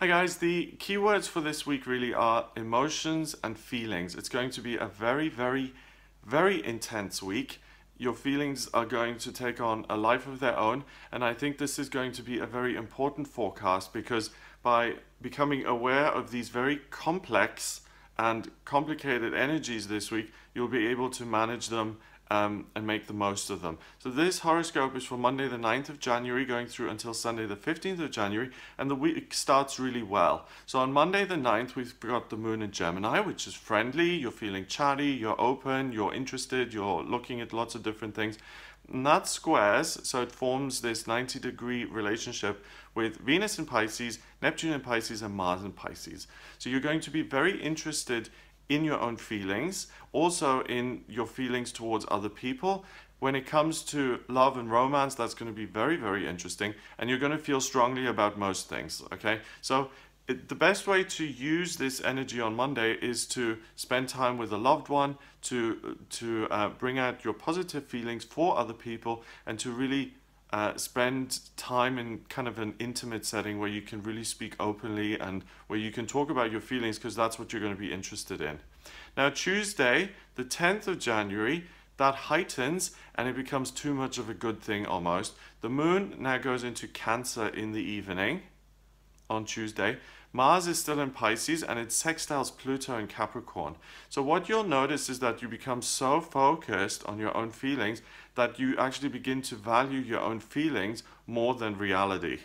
Hi guys, the keywords for this week really are emotions and feelings. It's going to be a very, very, very intense week. Your feelings are going to take on a life of their own, and I think this is going to be a very important forecast because by becoming aware of these very complex and complicated energies this week, you'll be able to manage them um, and make the most of them. So this horoscope is for Monday the 9th of January going through until Sunday the 15th of January and the week starts really well. So on Monday the 9th we've got the moon in Gemini which is friendly, you're feeling chatty, you're open, you're interested, you're looking at lots of different things. And that squares, so it forms this 90 degree relationship with Venus in Pisces, Neptune in Pisces and Mars in Pisces. So you're going to be very interested in your own feelings, also in your feelings towards other people. When it comes to love and romance, that's going to be very, very interesting, and you're going to feel strongly about most things. Okay, so the best way to use this energy on Monday is to spend time with a loved one, to to uh, bring out your positive feelings for other people, and to really uh, spend time in kind of an intimate setting where you can really speak openly and where you can talk about your feelings because that's what you're going to be interested in. Now, Tuesday, the 10th of January, that heightens and it becomes too much of a good thing almost. The moon now goes into Cancer in the evening on Tuesday. Mars is still in Pisces and it sextiles Pluto in Capricorn. So what you'll notice is that you become so focused on your own feelings that you actually begin to value your own feelings more than reality.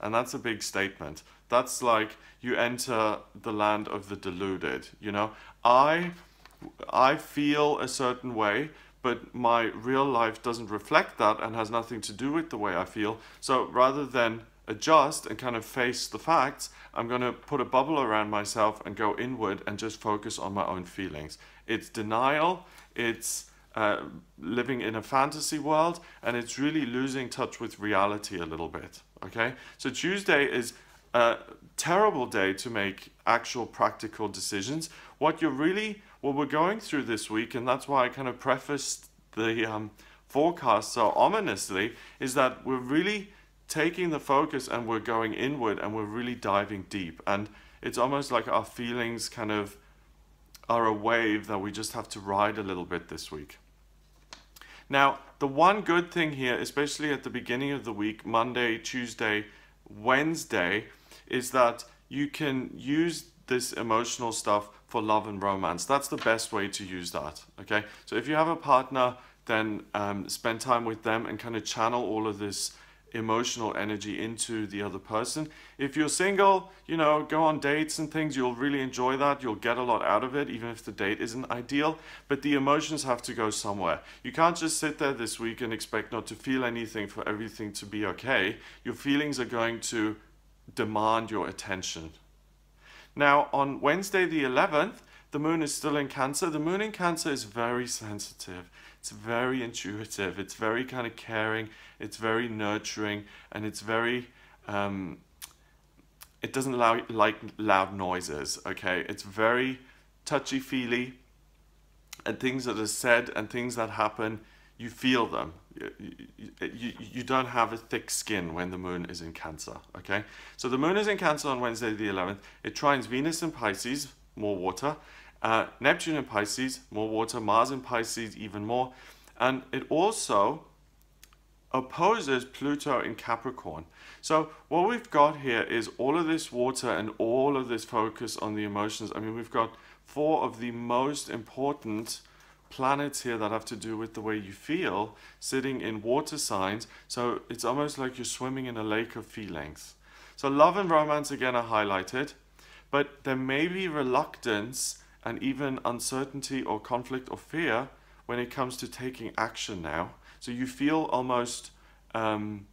And that's a big statement. That's like you enter the land of the deluded, you know? I I feel a certain way, but my real life doesn't reflect that and has nothing to do with the way I feel. So rather than adjust and kind of face the facts, I'm going to put a bubble around myself and go inward and just focus on my own feelings. It's denial, it's uh, living in a fantasy world, and it's really losing touch with reality a little bit. Okay, so Tuesday is a terrible day to make actual practical decisions. What you're really, what we're going through this week, and that's why I kind of prefaced the um, forecast so ominously, is that we're really taking the focus and we're going inward and we're really diving deep. And it's almost like our feelings kind of are a wave that we just have to ride a little bit this week. Now, the one good thing here, especially at the beginning of the week, Monday, Tuesday, Wednesday, is that you can use this emotional stuff for love and romance. That's the best way to use that. Okay, so if you have a partner, then um, spend time with them and kind of channel all of this emotional energy into the other person. If you're single, you know, go on dates and things, you'll really enjoy that. You'll get a lot out of it, even if the date isn't ideal. But the emotions have to go somewhere. You can't just sit there this week and expect not to feel anything for everything to be okay. Your feelings are going to demand your attention. Now, on Wednesday the 11th, the moon is still in Cancer. The moon in Cancer is very sensitive. It's very intuitive. It's very kind of caring. It's very nurturing, and it's very. Um, it doesn't allow, like loud noises. Okay, it's very touchy feely, and things that are said and things that happen, you feel them. You, you, you don't have a thick skin when the moon is in Cancer. Okay, so the moon is in Cancer on Wednesday the 11th. It trines Venus in Pisces, more water. Uh, Neptune in Pisces, more water. Mars in Pisces, even more. And it also opposes Pluto in Capricorn. So what we've got here is all of this water and all of this focus on the emotions. I mean, we've got four of the most important planets here that have to do with the way you feel sitting in water signs. So it's almost like you're swimming in a lake of feelings. So love and romance again are highlighted, but there may be reluctance and even uncertainty or conflict or fear when it comes to taking action now. So you feel almost um,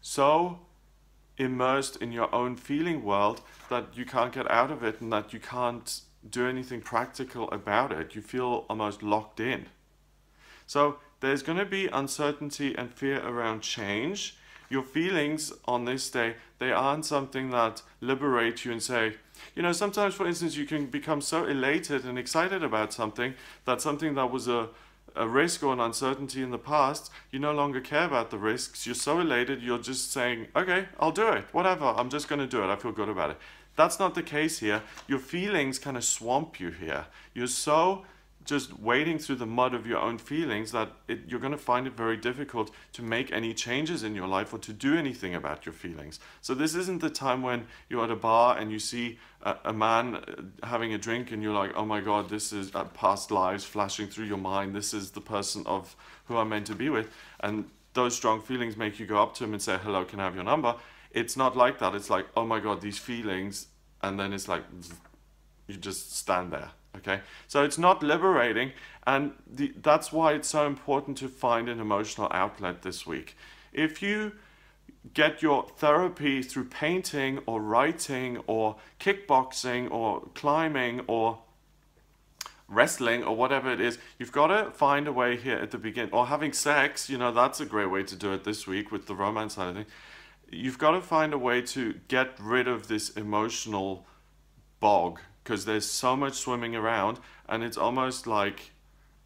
so immersed in your own feeling world that you can't get out of it and that you can't do anything practical about it. You feel almost locked in. So there's going to be uncertainty and fear around change. Your feelings on this day, they aren't something that liberate you and say, you know, sometimes, for instance, you can become so elated and excited about something that something that was a, a risk or an uncertainty in the past, you no longer care about the risks. You're so elated, you're just saying, okay, I'll do it, whatever, I'm just going to do it, I feel good about it. That's not the case here. Your feelings kind of swamp you here. You're so just wading through the mud of your own feelings that it, you're going to find it very difficult to make any changes in your life or to do anything about your feelings. So this isn't the time when you're at a bar and you see a, a man uh, having a drink and you're like, oh my God, this is uh, past lives flashing through your mind. This is the person of who I'm meant to be with. And those strong feelings make you go up to him and say, hello, can I have your number? It's not like that. It's like, oh my God, these feelings. And then it's like, you just stand there okay? So it's not liberating and the, that's why it's so important to find an emotional outlet this week. If you get your therapy through painting or writing or kickboxing or climbing or wrestling or whatever it is you've got to find a way here at the beginning or having sex you know that's a great way to do it this week with the romance side of things. You've got to find a way to get rid of this emotional bog because there's so much swimming around and it's almost like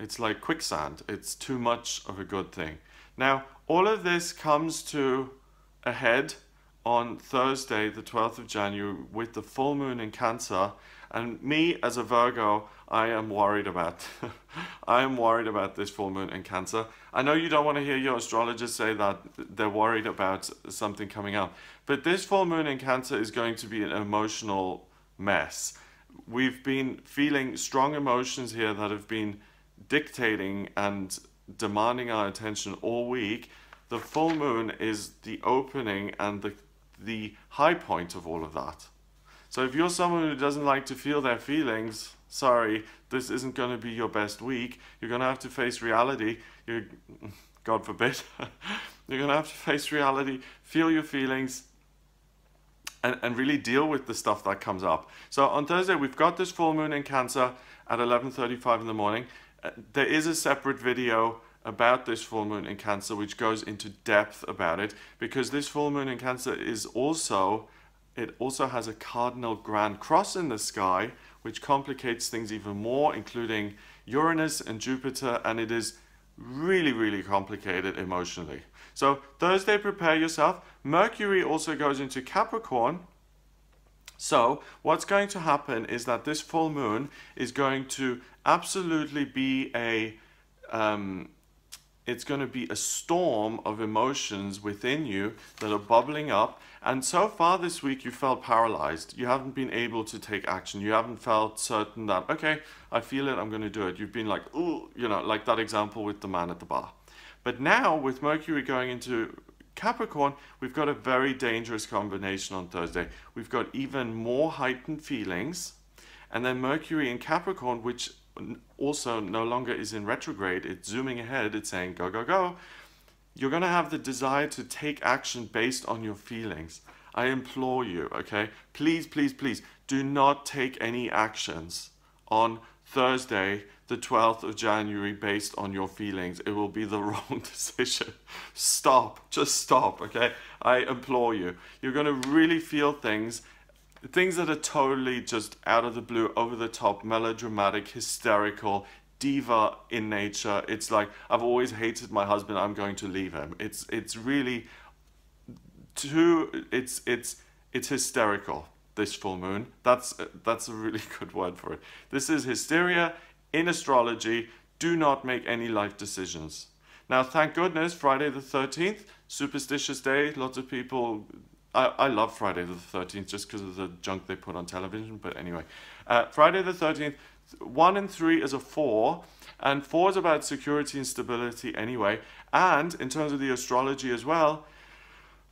it's like quicksand. It's too much of a good thing. Now, all of this comes to a head on Thursday, the 12th of January, with the full moon in Cancer. And me, as a Virgo, I am worried about. I am worried about this full moon in Cancer. I know you don't want to hear your astrologist say that they're worried about something coming up, but this full moon in Cancer is going to be an emotional mess we've been feeling strong emotions here that have been dictating and demanding our attention all week. The full moon is the opening and the, the high point of all of that. So if you're someone who doesn't like to feel their feelings, sorry, this isn't going to be your best week. You're going to have to face reality. You're, God forbid, you're going to have to face reality, feel your feelings, and, and really deal with the stuff that comes up. So on Thursday, we've got this full moon in Cancer at 11.35 in the morning. Uh, there is a separate video about this full moon in Cancer, which goes into depth about it, because this full moon in Cancer is also, it also has a cardinal grand cross in the sky, which complicates things even more, including Uranus and Jupiter, and it is really, really complicated emotionally. So Thursday, prepare yourself. Mercury also goes into Capricorn. So what's going to happen is that this full moon is going to absolutely be a, um, it's going to be a storm of emotions within you that are bubbling up. And so far this week, you felt paralyzed. You haven't been able to take action. You haven't felt certain that, okay, I feel it, I'm going to do it. You've been like, ooh, you know, like that example with the man at the bar. But now, with Mercury going into Capricorn, we've got a very dangerous combination on Thursday. We've got even more heightened feelings. And then Mercury in Capricorn, which also no longer is in retrograde, it's zooming ahead, it's saying go, go, go. You're going to have the desire to take action based on your feelings. I implore you, okay? Please, please, please do not take any actions on Thursday the 12th of January based on your feelings. It will be the wrong decision. Stop. Just stop, okay? I implore you. You're going to really feel things, things that are totally just out of the blue, over the top, melodramatic, hysterical, diva in nature. It's like, I've always hated my husband, I'm going to leave him. It's, it's really too, it's, it's, it's hysterical this full moon. That's that's a really good word for it. This is hysteria in astrology, do not make any life decisions. Now, thank goodness, Friday the 13th, superstitious day. Lots of people, I, I love Friday the 13th just because of the junk they put on television. But anyway, uh, Friday the 13th, one and three is a four, and four is about security and stability anyway. And in terms of the astrology as well,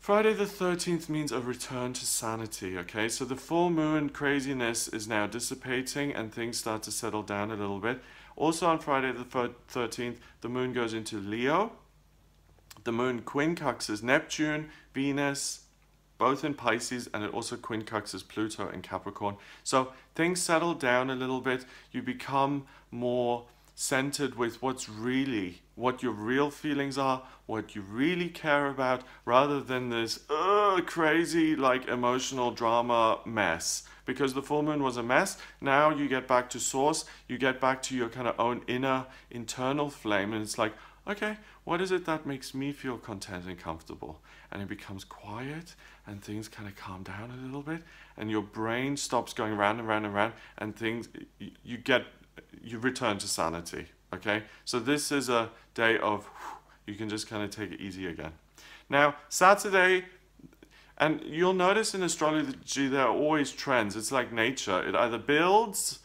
Friday the 13th means a return to sanity, okay? So the full moon craziness is now dissipating and things start to settle down a little bit. Also on Friday the 13th, the moon goes into Leo. The moon quincunxes Neptune, Venus, both in Pisces, and it also quincunxes Pluto in Capricorn. So things settle down a little bit. You become more centered with what's really, what your real feelings are, what you really care about, rather than this uh, crazy, like emotional drama mess. Because the full moon was a mess, now you get back to source, you get back to your kind of own inner internal flame, and it's like, okay, what is it that makes me feel content and comfortable? And it becomes quiet and things kind of calm down a little bit and your brain stops going round and round and round and things, you get, you return to sanity, okay? So this is a day of, you can just kind of take it easy again. Now, Saturday, and you'll notice in astrology there are always trends. It's like nature. It either builds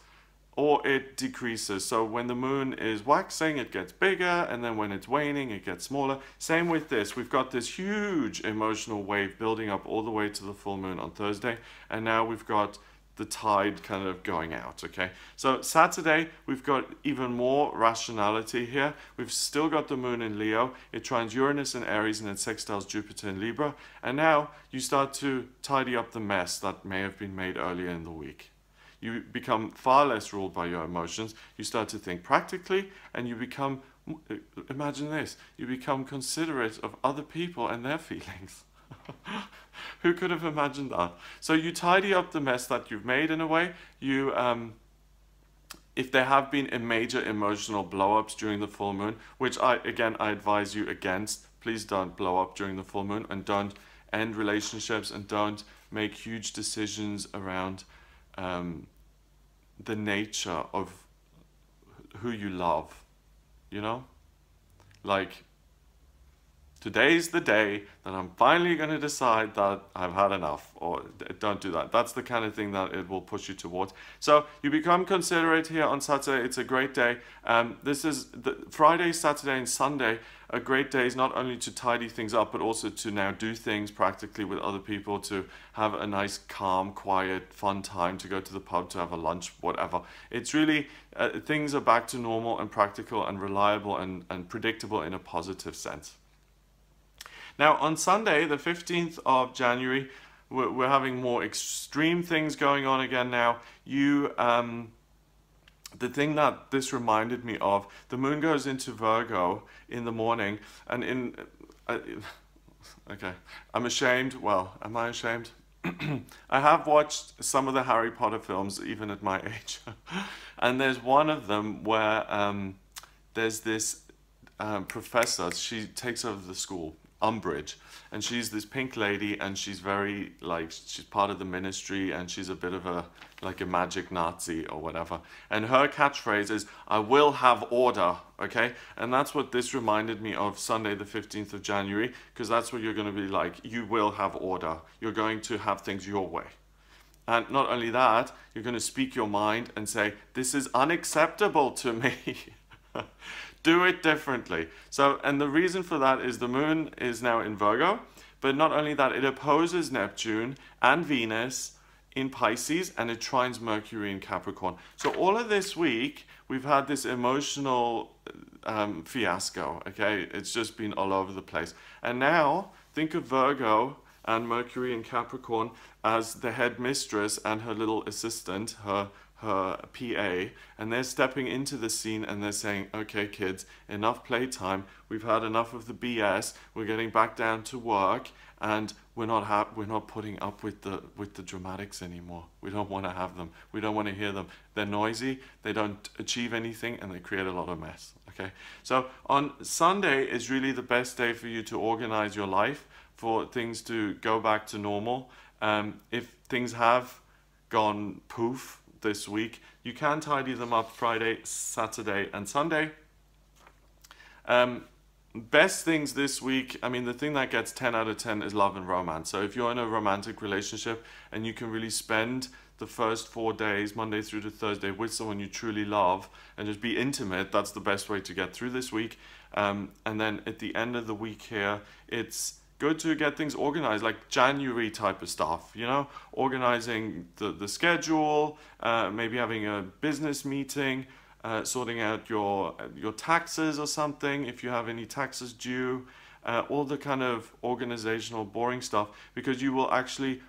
or it decreases. So when the moon is waxing, it gets bigger, and then when it's waning, it gets smaller. Same with this. We've got this huge emotional wave building up all the way to the full moon on Thursday, and now we've got the tide kind of going out, okay? So Saturday, we've got even more rationality here. We've still got the moon in Leo. It trines Uranus in Aries and it sextiles Jupiter in Libra. And now you start to tidy up the mess that may have been made earlier in the week you become far less ruled by your emotions. You start to think practically and you become, imagine this, you become considerate of other people and their feelings. Who could have imagined that? So you tidy up the mess that you've made in a way. You, um, if there have been a major emotional blow-ups during the full moon, which I, again, I advise you against, please don't blow up during the full moon and don't end relationships and don't make huge decisions around um, the nature of who you love, you know? Like, today's the day that I'm finally going to decide that I've had enough, or don't do that. That's the kind of thing that it will push you towards. So you become considerate here on Saturday. It's a great day. Um, this is the Friday, Saturday, and Sunday a great day is not only to tidy things up, but also to now do things practically with other people, to have a nice, calm, quiet, fun time, to go to the pub, to have a lunch, whatever. It's really, uh, things are back to normal and practical and reliable and, and predictable in a positive sense. Now, on Sunday, the 15th of January, we're, we're having more extreme things going on again now. You, um, the thing that this reminded me of, the moon goes into Virgo in the morning, and in, uh, okay, I'm ashamed. Well, am I ashamed? I have watched some of the Harry Potter films, even at my age, and there's one of them where um, there's this um, professor. She takes over the school, Umbridge, and she's this pink lady, and she's very like she's part of the ministry, and she's a bit of a like a magic Nazi or whatever. And her catchphrase is "I will have order," okay? And that's what this reminded me of Sunday, the fifteenth of January, because that's what you're going to be like. You will have order. You're going to have things your way. And not only that, you're going to speak your mind and say, This is unacceptable to me. do it differently. So, and the reason for that is the moon is now in Virgo, but not only that, it opposes Neptune and Venus in Pisces and it trines Mercury in Capricorn. So all of this week, we've had this emotional um, fiasco, okay? It's just been all over the place. And now, think of Virgo and Mercury in Capricorn as the head mistress and her little assistant, her her PA, and they're stepping into the scene and they're saying, okay, kids, enough playtime. We've had enough of the BS. We're getting back down to work, and we're not ha- we're not putting up with the with the dramatics anymore. We don't want to have them. We don't want to hear them. They're noisy. They don't achieve anything, and they create a lot of mess. Okay, so on Sunday is really the best day for you to organize your life for things to go back to normal. Um, if things have gone poof this week. You can tidy them up Friday, Saturday, and Sunday. Um, best things this week, I mean, the thing that gets 10 out of 10 is love and romance. So if you're in a romantic relationship and you can really spend the first four days, Monday through to Thursday, with someone you truly love and just be intimate, that's the best way to get through this week. Um, and then at the end of the week here, it's good to get things organized, like January type of stuff, you know, organizing the, the schedule, uh, maybe having a business meeting, uh, sorting out your, your taxes or something, if you have any taxes due, uh, all the kind of organizational boring stuff, because you will actually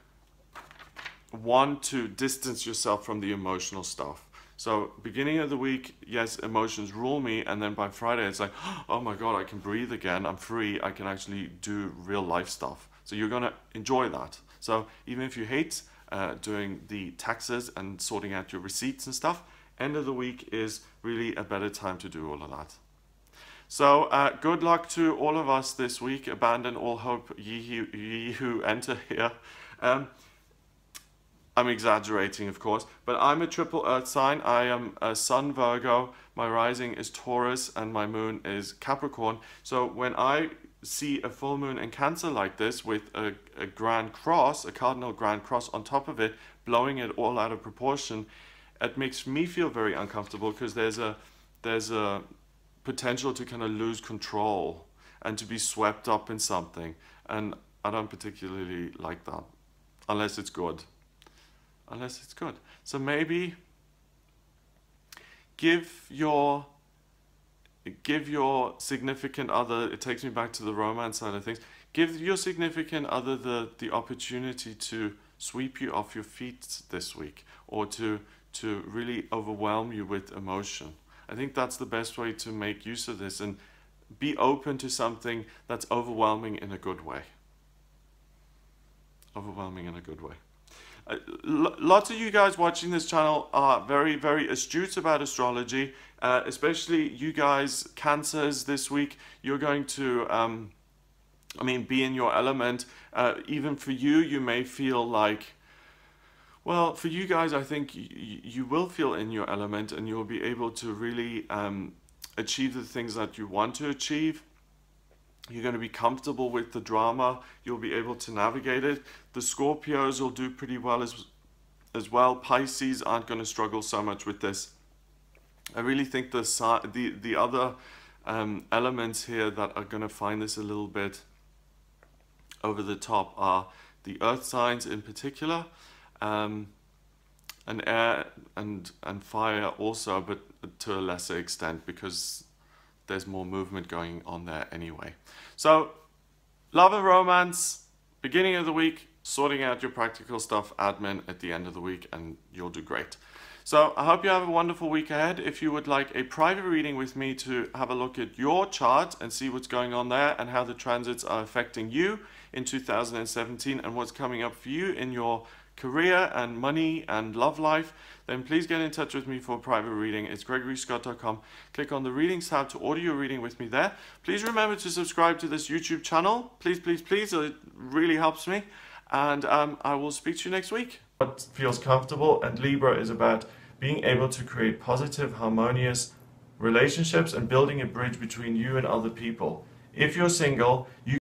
want to distance yourself from the emotional stuff. So beginning of the week, yes, emotions rule me, and then by Friday it's like, oh my god, I can breathe again. I'm free. I can actually do real life stuff. So you're gonna enjoy that. So even if you hate uh, doing the taxes and sorting out your receipts and stuff, end of the week is really a better time to do all of that. So uh, good luck to all of us this week. Abandon all hope, ye who, ye who enter here. Um, I'm exaggerating, of course, but I'm a triple earth sign. I am a sun Virgo, my rising is Taurus, and my moon is Capricorn. So when I see a full moon in Cancer like this with a, a grand cross, a cardinal grand cross on top of it, blowing it all out of proportion, it makes me feel very uncomfortable because there's a there's a potential to kind of lose control and to be swept up in something, and I don't particularly like that, unless it's good unless it's good. So maybe give your give your significant other it takes me back to the romance side of things give your significant other the the opportunity to sweep you off your feet this week or to to really overwhelm you with emotion. I think that's the best way to make use of this and be open to something that's overwhelming in a good way. Overwhelming in a good way uh, lots of you guys watching this channel are very, very astute about astrology, uh, especially you guys, Cancers, this week. You're going to, um, I mean, be in your element. Uh, even for you, you may feel like, well, for you guys, I think you will feel in your element and you'll be able to really um, achieve the things that you want to achieve. You're going to be comfortable with the drama. You'll be able to navigate it. The Scorpios will do pretty well as, as well. Pisces aren't going to struggle so much with this. I really think the, the, the other um, elements here that are going to find this a little bit over the top are the earth signs in particular, um, and air and, and fire also, but to a lesser extent because there's more movement going on there anyway. So, love and romance, beginning of the week, sorting out your practical stuff, admin at the end of the week, and you'll do great. So I hope you have a wonderful week ahead. If you would like a private reading with me to have a look at your chart and see what's going on there and how the transits are affecting you in 2017 and what's coming up for you in your career and money and love life, then please get in touch with me for a private reading. It's gregoryscott.com. Click on the readings tab to order your reading with me there. Please remember to subscribe to this YouTube channel. Please, please, please. It really helps me. And um, I will speak to you next week. What feels comfortable and Libra is about being able to create positive, harmonious relationships and building a bridge between you and other people. If you're single, you